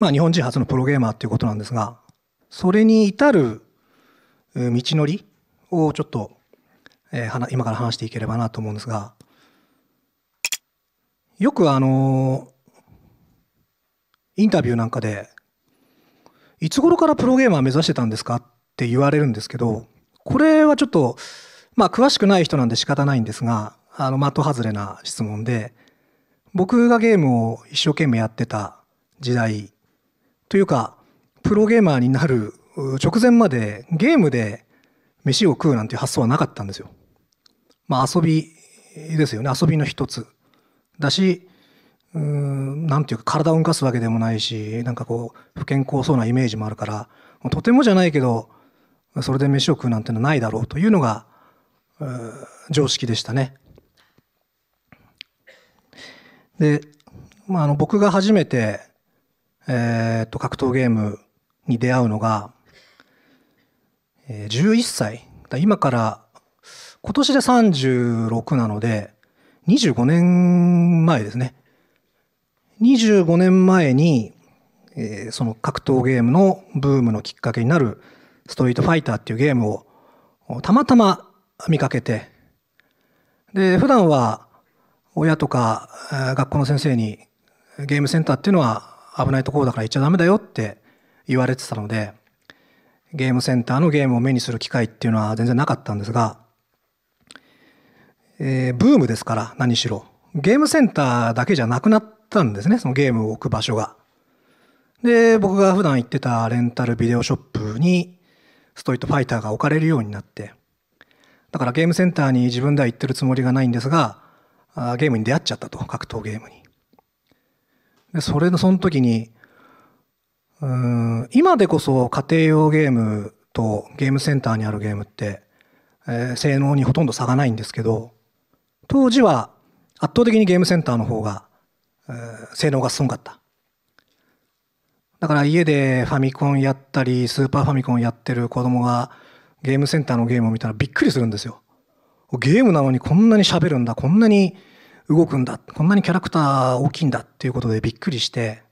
まあ日本人初のプロゲーマーっていうことなんですが、それに至る道のりをちょっと、えー、今から話していければなと思うんですが、よくあの、インタビューなんかで、いつ頃からプロゲーマー目指してたんですかって言われるんですけど、これはちょっと、まあ詳しくない人なんで仕方ないんですが、あの、的外れな質問で、僕がゲームを一生懸命やってた時代というか、プロゲーマーになる直前までゲームで飯を食うなんていう発想はなかったんですよ。まあ遊びですよね。遊びの一つ。だし、うーん、なんていうか体を動かすわけでもないし、なんかこう、不健康そうなイメージもあるから、とてもじゃないけど、それで飯を食うなんてのはないだろうというのが、常識でしたね。で、まあ、あの僕が初めて、えー、っと格闘ゲームに出会うのが、えー、11歳。今から今年で36なので25年前ですね。25年前に、えー、その格闘ゲームのブームのきっかけになるストリートファイターっていうゲームをたまたま見かけてで普段は親とか学校の先生にゲームセンターっていうのは危ないところだから行っちゃダメだよって言われてたのでゲームセンターのゲームを目にする機会っていうのは全然なかったんですが、えー、ブームですから何しろゲームセンターだけじゃなくなったんですねそのゲームを置く場所が。で僕が普段行ってたレンタルビデオショップにストリートファイターが置かれるようになってだからゲームセンターに自分では行ってるつもりがないんですがゲームに出会っちゃったと格闘ゲームに。でそれのその時にうん今でこそ家庭用ゲームとゲームセンターにあるゲームって、えー、性能にほとんど差がないんですけど当時は圧倒的にゲームセンターの方が、えー、性能がすごかった。だから家でファミコンやったりスーパーファミコンやってる子供がゲームセンターのゲームを見たらびっくりするんですよ。ゲームなのにこんなに喋るんだこんなに動くんだこんなにキャラクター大きいんだっていうことでびっくりして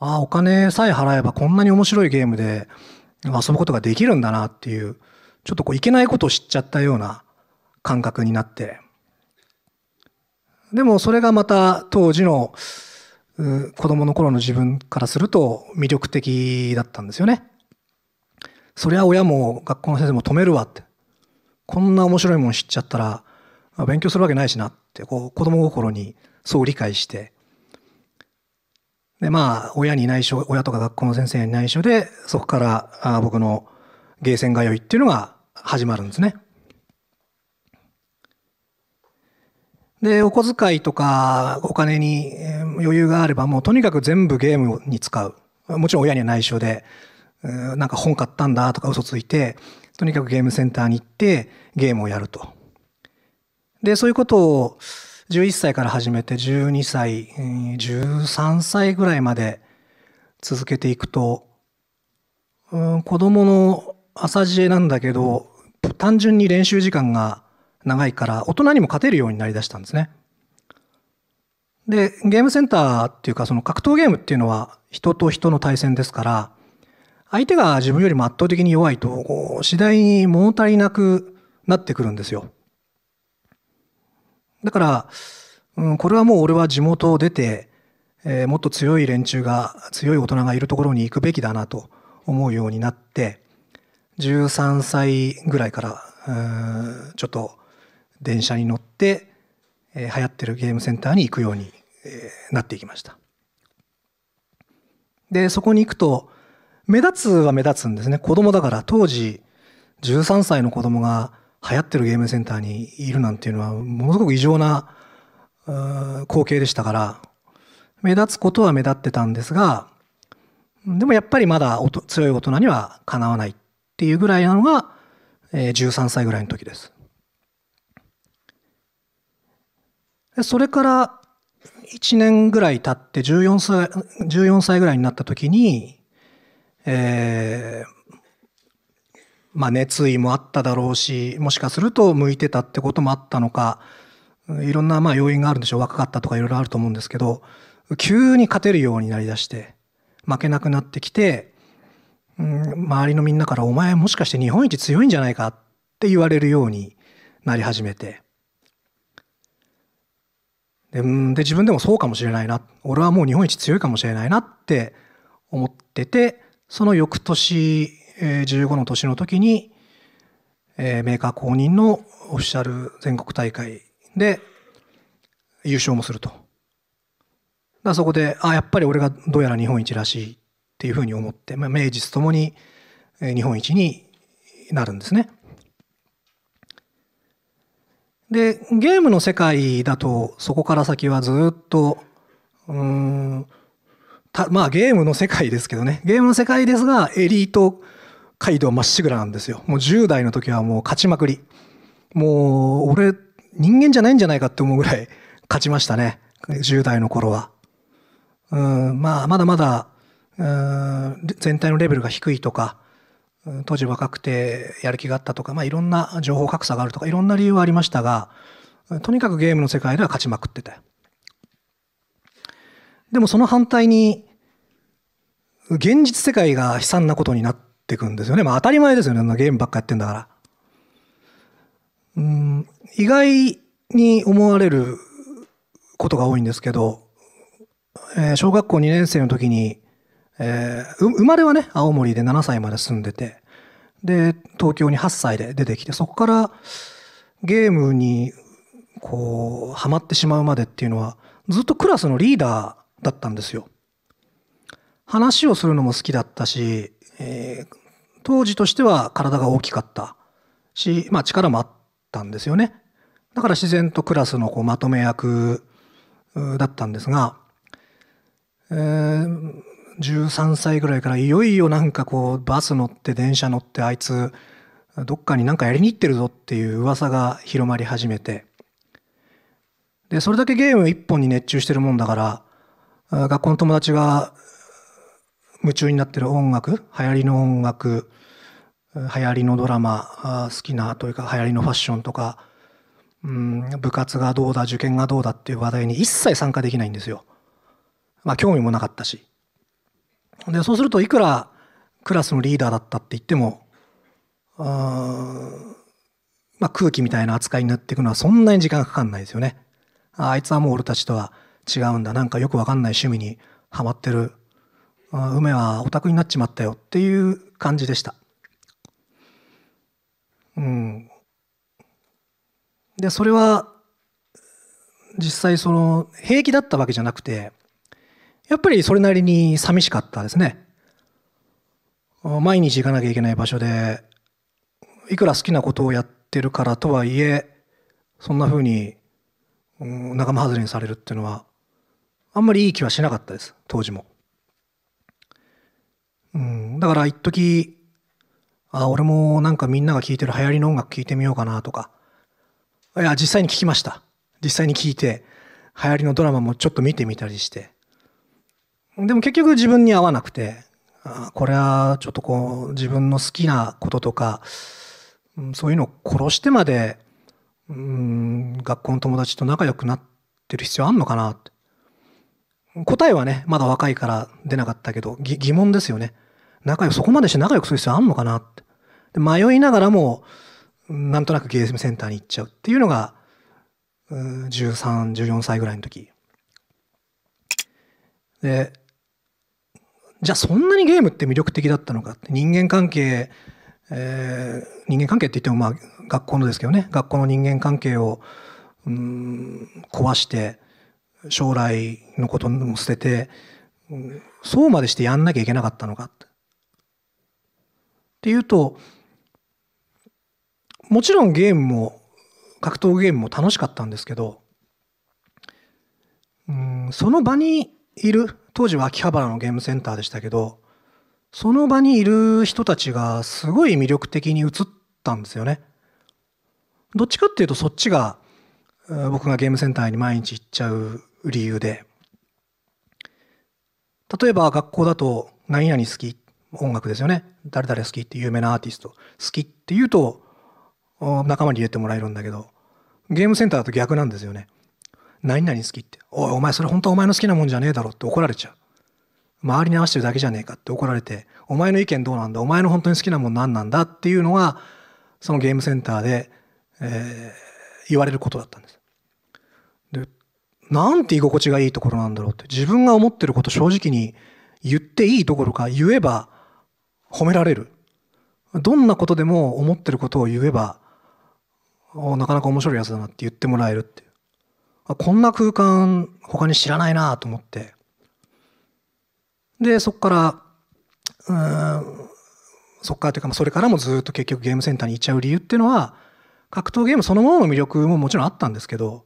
ああお金さえ払えばこんなに面白いゲームで遊ぶことができるんだなっていうちょっとこういけないことを知っちゃったような感覚になってでもそれがまた当時の子供の頃の自分からすると魅力的だったんですよね。そりゃ親も学校の先生も止めるわって。こんな面白いもん知っちゃったらまあ勉強するわけないしなってこう子供心にそう理解してでまあ親に内緒親とか学校の先生に内緒でそこからあ僕のゲーセン通いっていうのが始まるんですね。でお小遣いとかお金に余裕があればもうとにかく全部ゲームに使うもちろん親には内緒でなんか本買ったんだとか嘘ついてとにかくゲームセンターに行ってゲームをやると。でそういうことを11歳から始めて12歳13歳ぐらいまで続けていくと、うん、子供の朝知恵なんだけど単純に練習時間が長いから大人にも勝てるようになりだしたんですね。でゲームセンターっていうかその格闘ゲームっていうのは人と人の対戦ですから相手が自分よりも圧倒的に弱いと次第に物足りなくなってくるんですよ。だから、うん、これはもう俺は地元を出て、えー、もっと強い連中が強い大人がいるところに行くべきだなと思うようになって13歳ぐらいからちょっと電車に乗って、えー、流行ってるゲームセンターに行くように、えー、なっていきました。でそこに行くと目立つは目立つんですね子供だから当時13歳の子供が流行ってるゲームセンターにいるなんていうのはものすごく異常な光景でしたから目立つことは目立ってたんですがでもやっぱりまだ強い大人にはかなわないっていうぐらいなのが13歳ぐらいの時です。それから1年ぐらい経って14歳 ,14 歳ぐらいになった時に、えー、まあ、熱意もあっただろうしもしかすると向いてたってこともあったのかいろんなまあ要因があるんでしょう若かったとかいろいろあると思うんですけど急に勝てるようになりだして負けなくなってきて、うん、周りのみんなから「お前もしかして日本一強いんじゃないか?」って言われるようになり始めてでで自分でもそうかもしれないな俺はもう日本一強いかもしれないなって思っててその翌年、え、15の年の時に、え、メーカー公認のオフィシャル全国大会で優勝もすると。だそこであやっぱり俺がどうやら日本一らしいっていうふうに思って、まあ、名実ともに日本一になるんですね。でゲームの世界だとそこから先はずっとうんまあゲームの世界ですけどねゲームの世界ですがエリート街道まっしぐらなんですよ。もう10代の時はもう勝ちまくり。もう俺人間じゃないんじゃないかって思うぐらい勝ちましたね。10代の頃は。うんまあまだまだうん全体のレベルが低いとか当時若くてやる気があったとか、まあ、いろんな情報格差があるとかいろんな理由はありましたがとにかくゲームの世界では勝ちまくってて。でもその反対に現実世界が悲惨なことになっていくんですよね。まあ当たり前ですよね。ゲームばっかやってんだから。うん意外に思われることが多いんですけど、えー、小学校2年生の時にえー、生まれはね、青森で7歳まで住んでて、で、東京に8歳で出てきて、そこからゲームにこう、ハマってしまうまでっていうのは、ずっとクラスのリーダーだったんですよ。話をするのも好きだったし、えー、当時としては体が大きかったし、まあ力もあったんですよね。だから自然とクラスのこうまとめ役だったんですが、えー、13歳ぐらいからいよいよなんかこうバス乗って電車乗ってあいつどっかになんかやりに行ってるぞっていう噂が広まり始めてでそれだけゲーム一本に熱中してるもんだから学校の友達が夢中になってる音楽流行りの音楽流行りのドラマ好きなというか流行りのファッションとか、うん、部活がどうだ受験がどうだっていう話題に一切参加できないんですよ。まあ興味もなかったし。でそうするといくらクラスのリーダーだったって言ってもあ、まあ、空気みたいな扱いになっていくのはそんなに時間かかんないですよね。あいつはもう俺たちとは違うんだなんかよくわかんない趣味にはまってる梅はオタクになっちまったよっていう感じでした。うん、でそれは実際その平気だったわけじゃなくてやっぱりそれなりに寂しかったですね。毎日行かなきゃいけない場所で、いくら好きなことをやってるからとはいえ、そんな風に、うん、仲間外れにされるっていうのは、あんまりいい気はしなかったです、当時も。うん、だから一時あ、俺もなんかみんなが聴いてる流行りの音楽聴いてみようかなとか。いや、実際に聴きました。実際に聴いて、流行りのドラマもちょっと見てみたりして。でも結局自分に合わなくてあ、これはちょっとこう自分の好きなこととか、うんそういうのを殺してまで、うん、学校の友達と仲良くなってる必要あんのかなって。答えはね、まだ若いから出なかったけど、疑問ですよね。仲良く、そこまでして仲良くする必要あんのかなって。で迷いながらも、なんとなくゲームセンターに行っちゃうっていうのが、13、14歳ぐらいの時。で、じゃあそんなにゲームって魅力的だったのかって人間関係、えー、人間関係って言ってもまあ学校のですけどね学校の人間関係をうん壊して将来のことも捨てて、そうまでしてやんなきゃいけなかったのかって。っていうともちろんゲームも格闘ゲームも楽しかったんですけどうんその場にいる当時は秋葉原のゲームセンターでしたけどその場にいる人たちがすごい魅力的に映ったんですよね。どっちかっていうとそっちが僕がゲームセンターに毎日行っちゃう理由で。例えば学校だと何々好き音楽ですよね。誰々好きって有名なアーティスト。好きって言うと仲間に入れてもらえるんだけどゲームセンターだと逆なんですよね。何々好きって。おい、お前それ本当はお前の好きなもんじゃねえだろって怒られちゃう。周りに合わせてるだけじゃねえかって怒られてお前の意見どうなんだ？お前の本当に好きなもん何なんだ？っていうのがそのゲームセンターで、えー、言われることだったんです。なんて居心地がいいところなんだろうって自分が思ってること正直に言っていいところか言えば褒められる。どんなことでも思ってることを言えばなかなか面白いやつだなって言ってもらえるって。こんな空間他に知らないなと思って。でそこからうんそこからというかそれからもずっと結局ゲームセンターに行っちゃう理由っていうのは格闘ゲームそのものの魅力ももちろんあったんですけど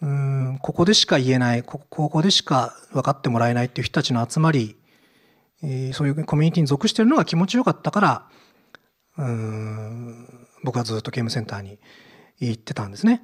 うんここでしか言えないここでしか分かってもらえないっていう人たちの集まりそういうコミュニティに属してるのが気持ちよかったからうん僕はずっとゲームセンターに行ってたんですね。